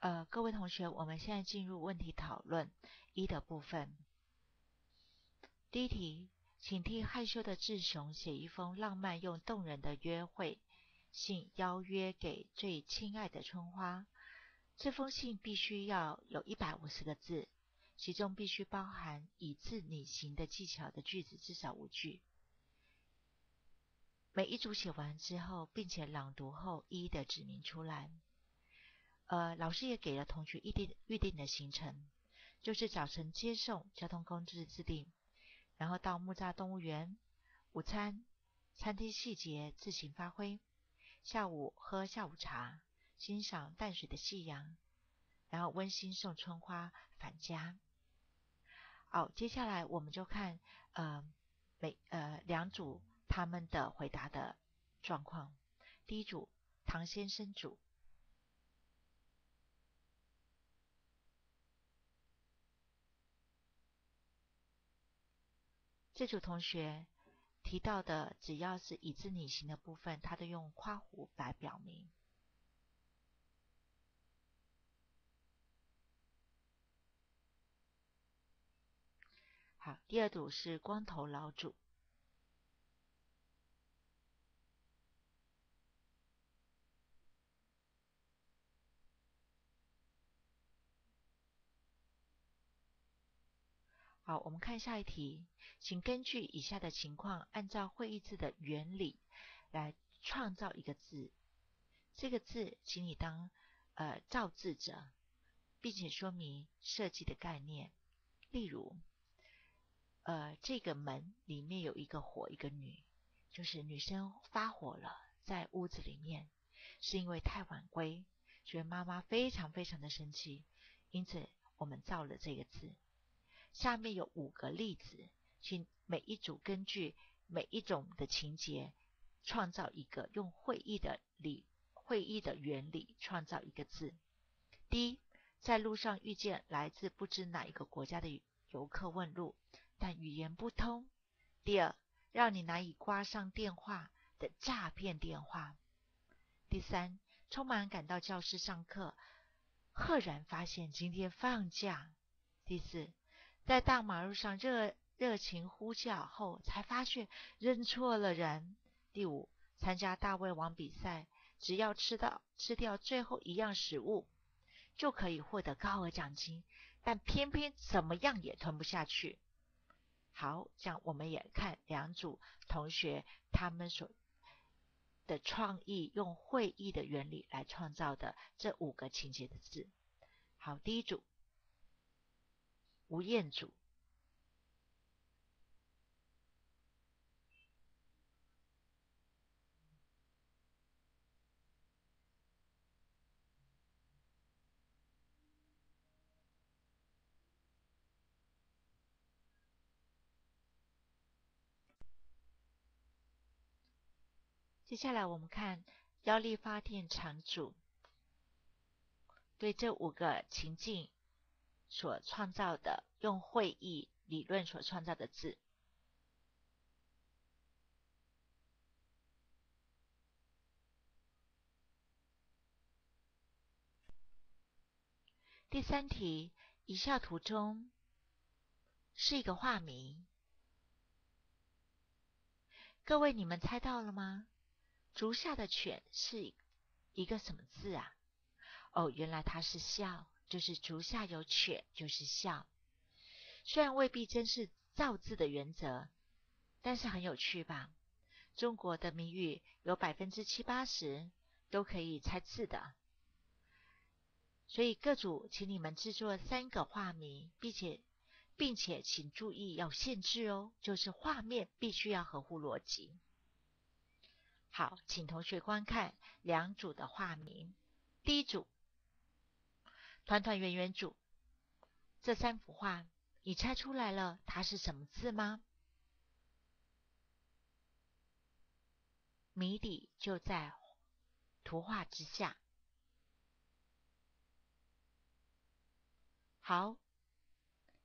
呃，各位同学，我们现在进入问题讨论一的部分。第一题，请替害羞的志雄写一封浪漫又动人的约会信，邀约给最亲爱的春花。这封信必须要有一百五十个字，其中必须包含以字拟形的技巧的句子至少五句。每一组写完之后，并且朗读后，一一的指明出来。呃，老师也给了同学一定预定的行程，就是早晨接送，交通工具制定，然后到木栅动物园，午餐，餐厅细节自行发挥。下午喝下午茶，欣赏淡水的夕阳，然后温馨送春花返家。好，接下来我们就看呃每呃两组。他们的回答的状况：第一组，唐先生组，这组同学提到的，只要是已知拟形的部分，他都用夸弧来表明。好，第二组是光头老主。好，我们看下一题，请根据以下的情况，按照会意字的原理来创造一个字。这个字，请你当呃造字者，并且说明设计的概念。例如，呃，这个门里面有一个火，一个女，就是女生发火了，在屋子里面，是因为太晚归，所以妈妈非常非常的生气，因此我们造了这个字。下面有五个例子，请每一组根据每一种的情节，创造一个用会议的理会议的原理创造一个字。第一，在路上遇见来自不知哪一个国家的游客问路，但语言不通。第二，让你难以挂上电话的诈骗电话。第三，匆忙赶到教室上课，赫然发现今天放假。第四。在大马路上热热情呼叫后，才发现认错了人。第五，参加大胃王比赛，只要吃到吃掉最后一样食物，就可以获得高额奖金，但偏偏怎么样也吞不下去。好，这样我们也看两组同学他们所的创意，用会意的原理来创造的这五个情节的字。好，第一组。吴彦祖。接下来我们看腰力发电厂主对这五个情境。所创造的用会议理论所创造的字。第三题，以下图中是一个画名，各位你们猜到了吗？竹下的犬是一个什么字啊？哦，原来它是笑。就是足下有犬，就是笑。虽然未必真是造字的原则，但是很有趣吧？中国的谜语有百分之七八十都可以猜字的，所以各组请你们制作三个画谜，并且并且请注意要限制哦，就是画面必须要合乎逻辑。好，请同学观看两组的画谜，第一组。团团圆圆组，这三幅画，你猜出来了它是什么字吗？谜底就在图画之下。好，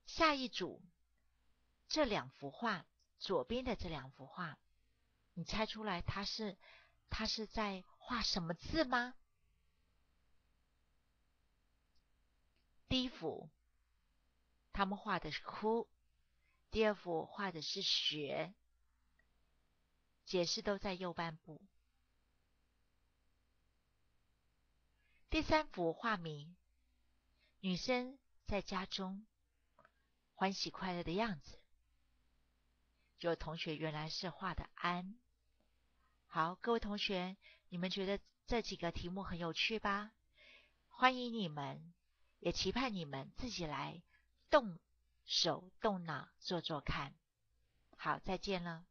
下一组，这两幅画，左边的这两幅画，你猜出来它是它是在画什么字吗？第一幅他们画的是哭，第二幅画的是雪，解释都在右半部。第三幅画名，女生在家中欢喜快乐的样子。有同学原来是画的安。好，各位同学，你们觉得这几个题目很有趣吧？欢迎你们，也期盼你们自己来动手动脑做做看。好，再见了。